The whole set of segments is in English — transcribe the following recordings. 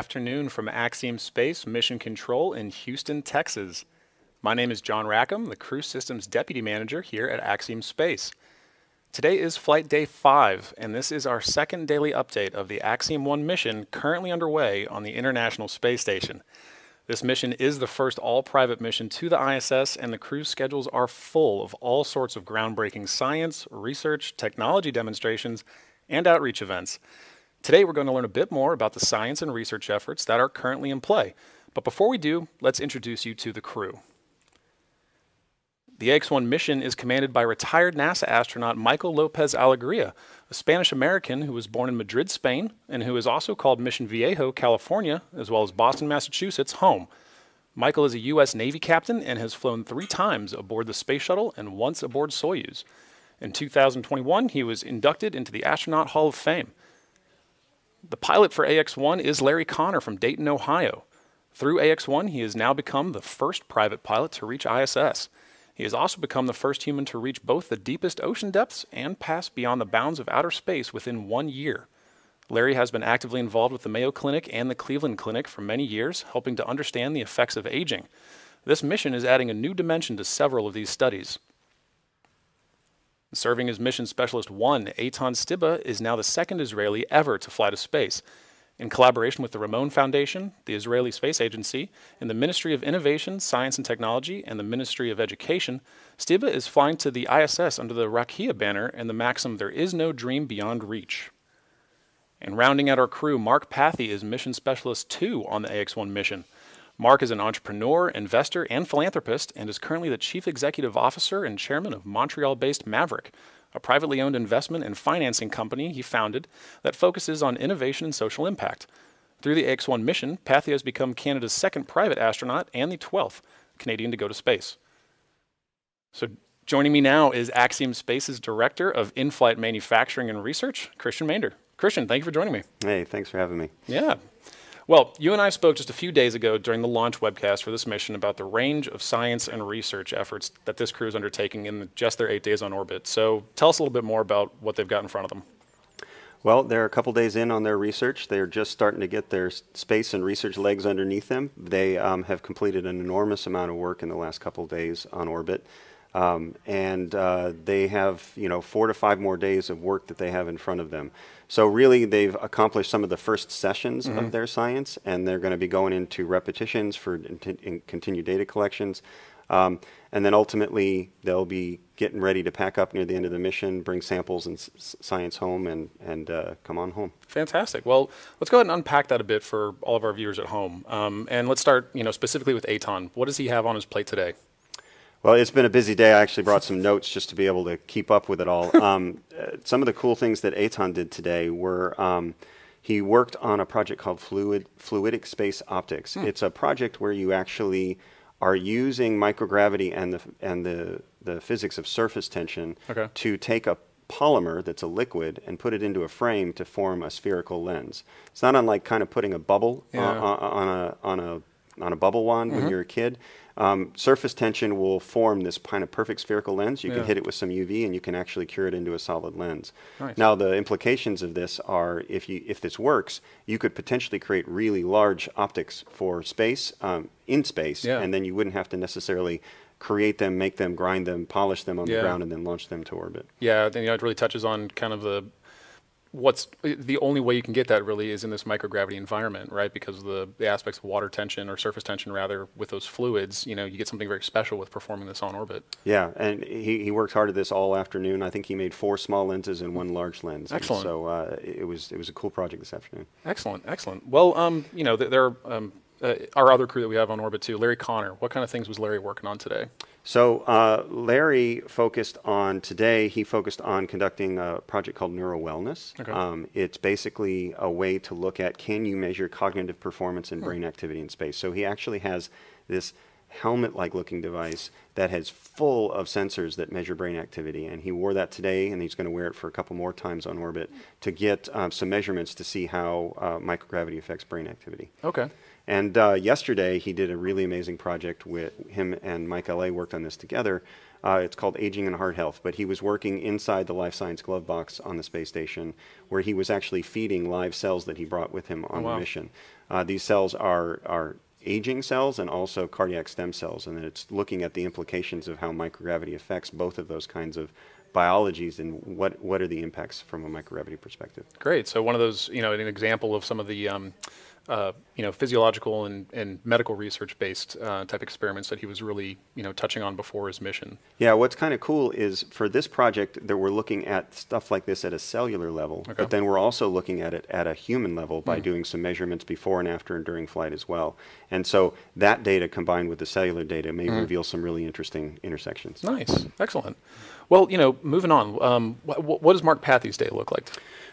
afternoon from Axiom Space Mission Control in Houston, Texas. My name is John Rackham, the Crew Systems Deputy Manager here at Axiom Space. Today is flight day five, and this is our second daily update of the Axiom 1 mission currently underway on the International Space Station. This mission is the first all private mission to the ISS, and the crew's schedules are full of all sorts of groundbreaking science, research, technology demonstrations, and outreach events. Today, we're going to learn a bit more about the science and research efforts that are currently in play. But before we do, let's introduce you to the crew. The AX-1 mission is commanded by retired NASA astronaut Michael Lopez Alegria, a Spanish American who was born in Madrid, Spain, and who is also called Mission Viejo, California, as well as Boston, Massachusetts, home. Michael is a U.S. Navy captain and has flown three times aboard the Space Shuttle and once aboard Soyuz. In 2021, he was inducted into the Astronaut Hall of Fame. The pilot for AX-1 is Larry Connor from Dayton, Ohio. Through AX-1, he has now become the first private pilot to reach ISS. He has also become the first human to reach both the deepest ocean depths and pass beyond the bounds of outer space within one year. Larry has been actively involved with the Mayo Clinic and the Cleveland Clinic for many years, helping to understand the effects of aging. This mission is adding a new dimension to several of these studies. Serving as Mission Specialist 1, Eytan Stibbe is now the second Israeli ever to fly to space. In collaboration with the Ramon Foundation, the Israeli Space Agency, and the Ministry of Innovation, Science and Technology, and the Ministry of Education, Stibbe is flying to the ISS under the Rakia banner and the maxim, There is no dream beyond reach. And rounding out our crew, Mark Pathy is Mission Specialist 2 on the AX 1 mission. Mark is an entrepreneur, investor, and philanthropist, and is currently the Chief Executive Officer and Chairman of Montreal based Mavrik, a privately owned investment and financing company he founded that focuses on innovation and social impact. Through the AX-1 mission, Pathy has become Canada's second private astronaut and the 12th Canadian to go to space. So joining me now is Axiom Space's Director of In-Flight Manufacturing and Research, Christian Maender. Christian, thank you for joining me. Hey, thanks for having me. Yeah, well, you and I spoke just a few days ago during the launch webcast for this mission about the range of science and research efforts that this crew is undertaking in just their eight days on orbit. So tell us a little bit more about what they've got in front of them. Well, they're a couple days in on their research. They're just starting to get their space and research legs underneath them. They um, have completed an enormous amount of work in the last couple days on orbit. Um, and uh, they have, you know, four to five more days of work that they have in front of them. So really, they've accomplished some of the first sessions mm -hmm. of mm-hmm. their science, and they're going to be going into repetitions for in continued data collections. Um, and then ultimately, they'll be getting ready to pack up near the end of the mission, bring samples and science home, and, and uh, come on home. Fantastic. Well, let's go ahead and unpack that a bit for all of our viewers at home. Um, and let's start, you know, specifically with Eytan. What does he have on his plate today? Well, it's been a busy day. I actually brought some notes just to be able to keep up with it all. Um, uh, some of the cool things that Eytan did today were um, he worked on a project called Fluid, Fluidic Space Optics. Hmm. It's a project where you actually are using microgravity and the, and the, the physics of surface tension okay. to take a polymer that's a liquid and put it into a frame to form a spherical lens. It's not unlike kind of putting a bubble yeah. on, on, a, on, a, on a bubble wand mm-hmm. when you're a kid. Um, surface tension will form this kind of perfect spherical lens. You yeah. can hit it with some UV and you can actually cure it into a solid lens. Nice. Now the implications of this are if you if this works, you could potentially create really large optics for space um, in space, yeah. and then you wouldn't have to necessarily create them, make them, grind them, polish them on yeah. the ground, and then launch them to orbit. Yeah, you know, it really touches on kind of the what's the only way you can get that really is in this microgravity environment, right? Because of the, the aspects of water tension or surface tension rather with those fluids, you know, you get something very special with performing this on orbit. Yeah, and he, he worked hard at this all afternoon. I think he made four small lenses and one large lens. Excellent. And so uh, it was it was a cool project this afternoon. Excellent, excellent. Well, um, you know, th there are um, uh, our other crew that we have on orbit too, Larry Connor. What kind of things was Larry working on today? So uh, Larry focused on today. He focused on conducting a project called Neuro Wellness. Okay. Um, it's basically a way to look at can you measure cognitive performance and hmm. brain activity in space. So he actually has this helmet-like looking device that has full of sensors that measure brain activity. And he wore that today, and he's going to wear it for a couple more times on orbit to get um, some measurements to see how uh, microgravity affects brain activity. Okay. And uh, yesterday, he did a really amazing project with him and Mike LA worked on this together. Uh, it's called Aging and Heart Health, but he was working inside the life science glove box on the space station where he was actually feeding live cells that he brought with him on oh, wow. the mission. Uh, these cells are, are aging cells and also cardiac stem cells, and then it's looking at the implications of how microgravity affects both of those kinds of biologies and what, what are the impacts from a microgravity perspective. Great. So one of those, you know, an example of some of the, um, uh, you know, physiological and, and medical research-based uh, type experiments that he was really, you know, touching on before his mission. Yeah, what's kind of cool is for this project that we're looking at stuff like this at a cellular level, Okay. but then we're also looking at it at a human level by doing some measurements before and after and during flight as well. And so that data combined with the cellular data may Hmm. reveal some really interesting intersections. Nice. Excellent. Well, you know, moving on. Um, wh- wh- what does Mark Pathy's day look like?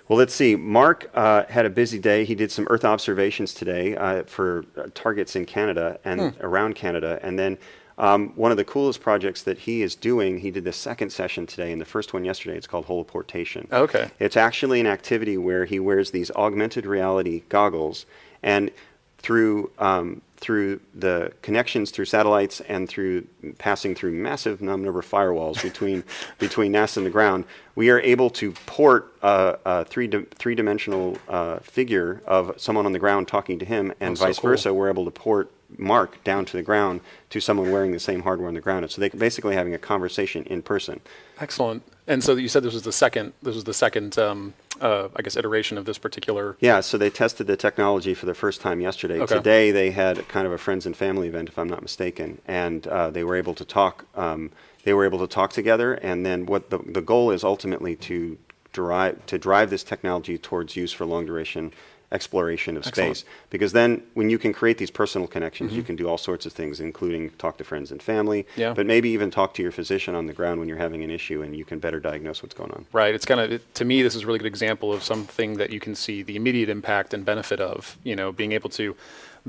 Well, let's see. Mark uh, had a busy day. He did some Earth observations today uh, for uh, targets in Canada and around Canada. And then um, one of the coolest projects that he is doing, he did the second session today and the first one yesterday. It's called holoportation. Okay. It's actually an activity where he wears these augmented reality goggles and through um, through the connections through satellites and through passing through massive num- number of firewalls between between NASA and the ground, we are able to port a, a three di- three dimensional uh, figure of someone on the ground talking to him, and so vice cool. versa. We're able to port Mark down to the ground to someone wearing the same hardware on the ground. So they're basically having a conversation in person. Excellent. And so you said this was the second. This was the second, um, uh, I guess, iteration of this particular. Yeah, so they tested the technology for the first time yesterday. Okay. Today they had kind of a friends and family event, if I'm not mistaken, and uh, they were able to talk. Um, they were able to talk together, and then what the the goal is ultimately to drive to drive this technology towards use for long duration exploration of Excellent. space. Because then, when you can create these personal connections, you can do all sorts of things, including talk to friends and family, Mm-hmm. Yeah. but maybe even talk to your physician on the ground when you're having an issue, and you can better diagnose what's going on. Right. It's kind of it, to me. This is a really good example of something that you can see the immediate impact and benefit of. You know, being able to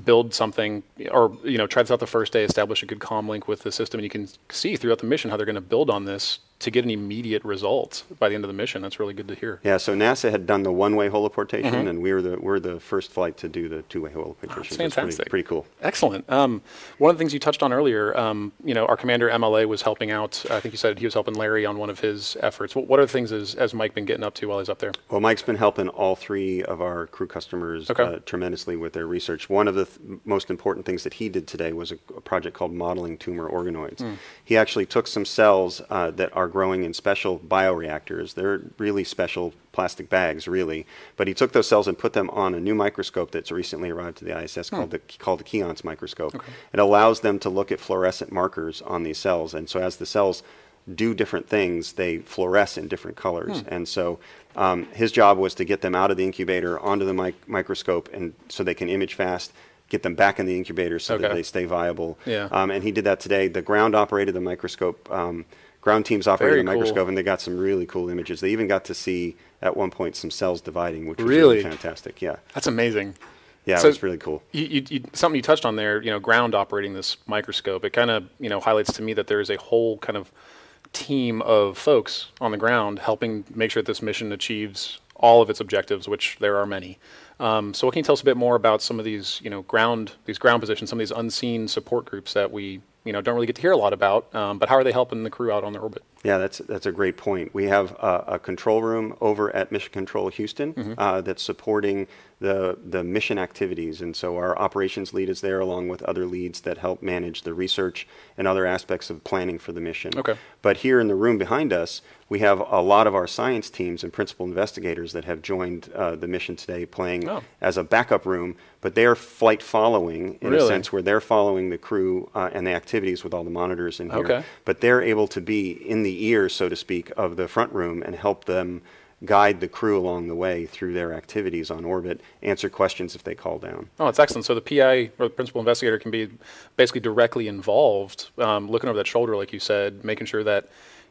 build something, or you know, try this out the first day, establish a good comm link with the system, and you can see throughout the mission how they're going to build on this to get an immediate result by the end of the mission. That's really good to hear. Yeah, so NASA had done the one-way holoportation, and we were the we're the first flight to do the two-way holoportation. Mm-hmm. That's it's pretty- fantastic. Pretty, cool. Excellent. Um, one of the things you touched on earlier, um, you know, our commander MLA was helping out. I think you said he was helping Larry on one of his efforts. What, what are the things has, has Mike been getting up to while he's up there? Well, Mike's been helping all three of our crew customers Okay. uh, tremendously with their research. One of the th- most important things that he did today was a, a project called modeling tumor organoids. Hmm. He actually took some cells uh, that are growing in special bioreactors. They're really special plastic bags, really. But he took those cells and put them on a new microscope that's recently arrived to the ISS called the called the Keyence microscope. It allows them to look at fluorescent markers on these cells, and so as the cells do different things, they fluoresce in different colors. And so um, his job was to get them out of the incubator onto the mic- microscope, and so they can image fast. Get them back in the incubator so that they stay viable. Yeah. Um, and he did that today. The ground operated the microscope. Um, ground teams operated Very the cool. microscope, and they got some really cool images. They even got to see at one point some cells dividing, which was Really? really fantastic. Yeah, That's amazing. yeah, So- it was really cool. You, you, you, something you touched on there, you know, ground operating this microscope. It kind of, you know, highlights to me that there is a whole kind of team of folks on the ground helping make sure that this mission achieves all of its objectives, which there are many. Um, so, what can you tell us a bit more about some of these, you know, ground these ground positions, some of these unseen support groups that we, you know, don't really get to hear a lot about? Um, but how are they helping the crew out on their orbit? Yeah, that's that's a great point. We have a, a control room over at Mission Control Houston Mm-hmm. uh, that's supporting the the mission activities, and so our operations lead is there, along with other leads that help manage the research and other aspects of planning for the mission. Okay. But here in the room behind us, we have a lot of our science teams and principal investigators that have joined uh, the mission today, playing Oh. as a backup room. But they are flight following in Really? a sense where they're following the crew uh, and the activities with all the monitors in here Okay. but they're able to be in the ear, so to speak, of the front room and help them guide the crew along the way through their activities on orbit, answer questions if they call down. Oh, it's excellent. So the PI or the principal investigator can be basically directly involved, um, looking over that shoulder, like you said, making sure that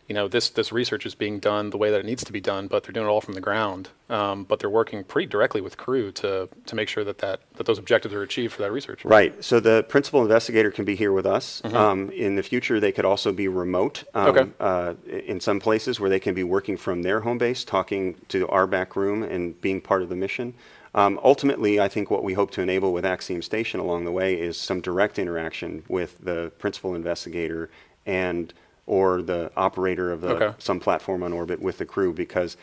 you know this this research is being done the way that it needs to be done, but they're doing it all from the ground. Um, but they're working pretty directly with crew to to make sure that that that those objectives are achieved for that research. Right. So the principal investigator can be here with us. Um, in the future, they could also be remote. Um, Okay. Uh, in some places where they can be working from their home base, talking to our back room and being part of the mission. Um, ultimately, I think what we hope to enable with Axiom Station along the way is some direct interaction with the principal investigator and or the operator of the, Okay. some platform on orbit with the crew because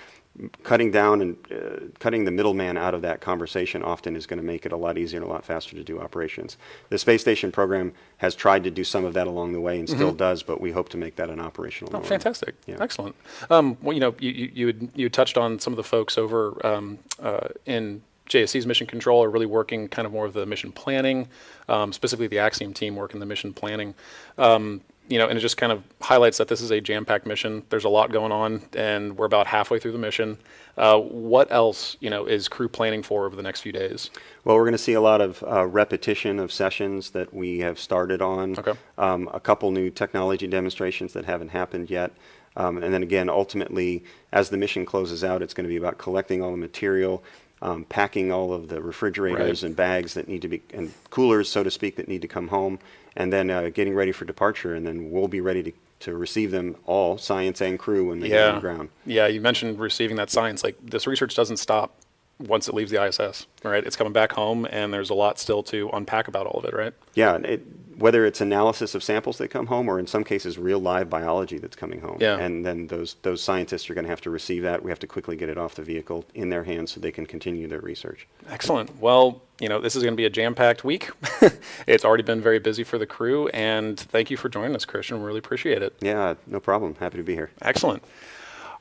cutting down and uh, cutting the middleman out of that conversation often is going to make it a lot easier and a lot faster to do operations. The space station program has tried to do some of that along the way and still does, but we hope to make that an operational. Mm-hmm. Oh, fantastic! Yeah. Excellent. Um, well, you know, you you you, had, you touched on some of the folks over um, uh, in JSC's mission control are really working kind of more of the mission planning, um, specifically the Axiom team working the mission planning. Um, you know, and it just kind of highlights that this is a jam-packed mission. There's a lot going on, and we're about halfway through the mission. Uh, what else, you know, is crew planning for over the next few days? Well, we're going to see a lot of uh, repetition of sessions that we have started on. Okay. Um, a couple new technology demonstrations that haven't happened yet. Um, and then again, ultimately, as the mission closes out, it's going to be about collecting all the material, um, packing all of the refrigerators Right. and bags that need to be, and coolers, so to speak, that need to come home, and then uh, getting ready for departure. And then we'll be ready to, to receive them all, science and crew, when they get on the ground. Yeah, you mentioned receiving that science. Like this research doesn't stop once it leaves the ISS, right? It's coming back home, and there's a lot still to unpack about all of it, right? Yeah, it, whether it's analysis of samples that come home or in some cases real live biology that's coming home. Yeah. And then those, those scientists are going to have to receive that. We have to quickly get it off the vehicle in their hands so they can continue their research. Excellent. Well, you know, this is going to be a jam-packed week. it's already been very busy for the crew, and thank you for joining us, Christian. We really appreciate it. Yeah, no problem. Happy to be here. Excellent.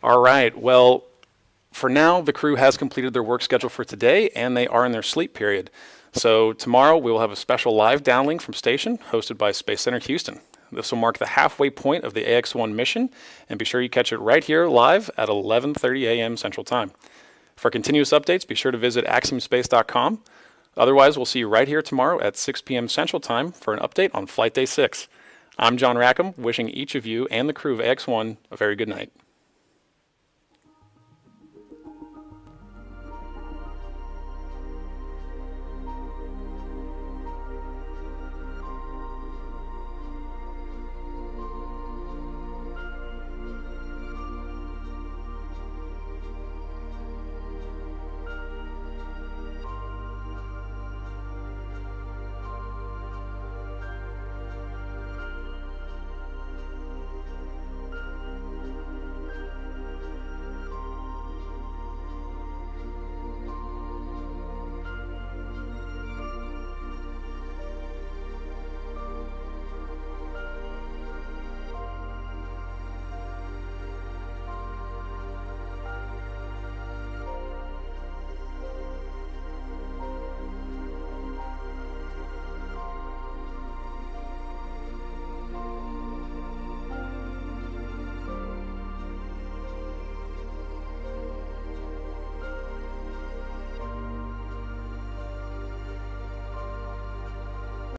All right. Well, for now, the crew has completed their work schedule for today, and they are in their sleep period. So tomorrow we will have a special live downlink from station hosted by Space Center Houston. This will mark the halfway point of the AX-1 mission, and be sure you catch it right here live at 11:30 a.m. Central Time. For continuous updates, be sure to visit axiomspace.com. Otherwise, we'll see you right here tomorrow at 6 p.m. Central Time for an update on Flight Day 6. I'm John Rackham, wishing each of you and the crew of AX-1 a very good night.